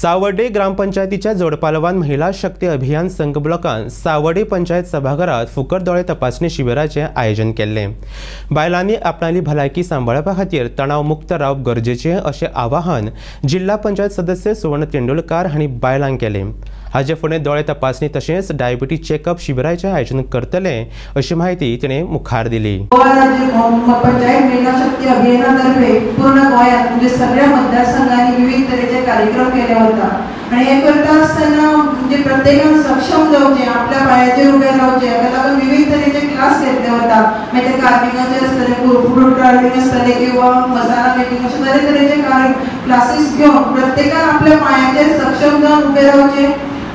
सावर्डे ग्रामपंचायतीच्या जोडपालवान महिला शक्ती अभियान संघ ब्लॉकान सावर्डे पंचायत सभाघरात फुकट दोळे तपासणी शिबिराचे आयोजन केले. बायलांनी आपणाली भलायकी सांबाळपा खातीर तणाव मुक्त रावप गरजेचे अशें आवाहन जिल्हा पंचायत सदस्य सुवर्ण तेंडुलकार हांणी बायलांक केले. हाचे फुडें दोळे तपासणी तशेंच डायबिटीज चेकअप शिबिराचें आयोजन करतले अशी माहिती तिणें मुखार दिली. पंचायत महिला शक्ती अभियानातर्फे पूर्ण गोंयात म्हणजे सगळ्या मतदारसंघांनी विविध कार्यक्रम केले होता. आणि हे करता असताना म्हणजे प्रत्येकान सक्षम जावचे आपल्या पायाचेर उभे रावचे हाका लागून विविध तरेचे क्लास घेतले होता. मागीर ते कार्विंगाचे आसतले फ्रूट कार्विंग आसतले किंवा मसाला मेकिंग अशे तरे तरेचे क्लासेस घेवन प्रत्येकान आपल्या पायाचेर सक्षम जावन उभे रावचे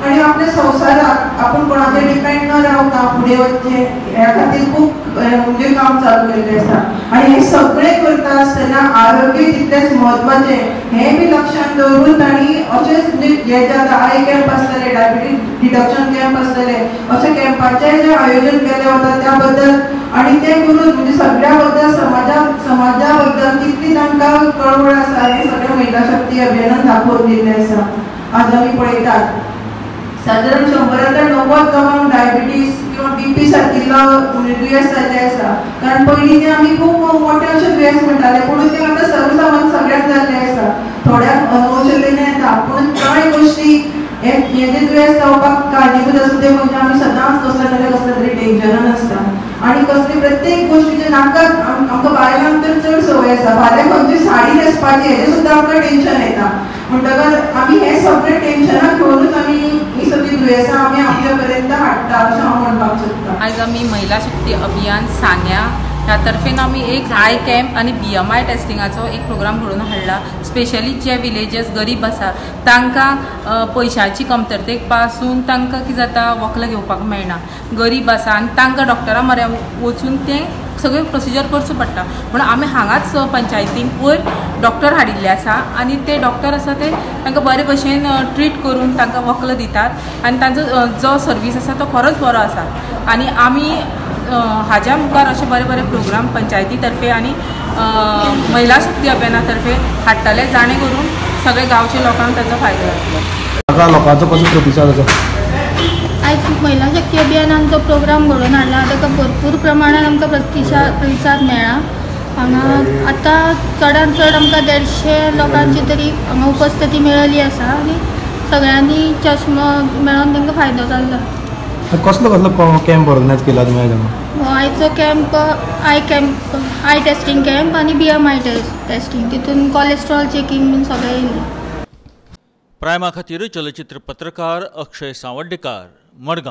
आणि आपल्या संसारात आपण कोणाचे डिपेंड न रावता फुडें वचचे ह्या खातीर खूब म्हणजे काम चालू केल्लें आसा आणि हे सगळें करता आसतना आरोग्य तितलेंच म्हत्वाचें हे बी लक्षात दवरून तांणी अशेंच म्हणजे हे जे आय कॅम्प आसतले डायबिटीज डिडक्शन कॅम्प आसतले अशे कॅम्पाचे जे आयोजन केले वता त्या बद्दल आणि ते करून म्हणजे सगळ्या बद्दल समाजा समाजा बद्दल कितली तांकां कळवळ आसा हे सगळें महिला शक्ती अभियानान दाखोवन दिल्लें आसा आज आमी पळयतात साधारण शंभरातल्या णव्वद जाणांक डायबिटीज किंवा बीपी सारकिल्लो दुयेंस जाल्ले आसा कारण पयलीं ते आमी खूब मोठे अशे दुयेंस म्हणटाले पूण ते आतां सर्वसामान्य सगळ्यांक जाल्ले आसा थोड्यांक अनवशल्ल्यान येता पूण कांय गोश्टी हे जे दुयेंस जावपाक कारणीभूत आसा ते म्हणजे आमी सदांच कसले तरी कसले तरी टेन्शनान आसता आनी कसली प्रत्येक गोश्टीचे नाका आमकां बायलांक तर चड संवय आसा फाल्यां साडी न्हेसपाची हेजें सुद्दां आमकां टेन्शन येता म्हणटकर आमी हे सगळें टेन्शनाक घेवनूच आमी ही सगळी दुयेंसां आमी आमच्या पर्यंत हाडटा अशें हांव म्हणपाक सोदतां आज आम्ही महिला शक्ती अभियान सान्या ह्या तर्फेन आमी एक आय कॅम्प आनी बी एम आय टेस्टिंगाचो एक प्रोग्राम घडोवन हाडला स्पेशली जे विलेजस गरीब आसा तांकां अ, पयशांची कमतरतेकपासून तांकां कितें जाता वखलां घेवपाक मेळना. गरीब आसा आनी तांकां डॉक्टरा म्हऱ्या वचून तें सगळें प्रोसिजर करचो पडटा. म्हणून आमी हांगाच पंचायतीन वयर डॉक्टर हाडिल्ले आसा आनी ते डॉक्टर आसा ते तांकां बरे भशेन ट्रीट करून तांकां वखल दितात. आनी तांचो जो सर्वीस आसा तो खरोच बरो आसा. आनी आमी हाज्या मुखार अशे बरे बरे प्रोग्राम पंचायती तर्फे आनी महिला शक्ती अभियाना तर्फे हाडटले जाणे करून सगळे गांवच्या लोकांक ताचो फायदो जातलो लोकांचो कसो प्रतिसाद आसा? आयज महिला शक्ती अभियानान जो प्रोग्राम घडोवन हाडला ताका भरपूर प्रमाणात आमकां प्रतिसाद प्रतिसाद मेळ्ळा हांगा आतां चडांत चड आमकां देडशे लोकांची तरी हांगा उपस्थिती मेळिल्ली आसा आनी सगळ्यांनी चश्मो मेळोन तांकां फायदो जाल्लो कसलो कसलो कॅम्प ऑर्गनायज केला तुमी आयचो camp eye camp eye testing camp आनी बी एम आय टेस्टींग तितून कोलेस्ट्रॉल चेकींग बीन सगळें येयलें प्रायमा खातीर चलचित्र पत्रकार अक्षय सावड्डेकार मडगांव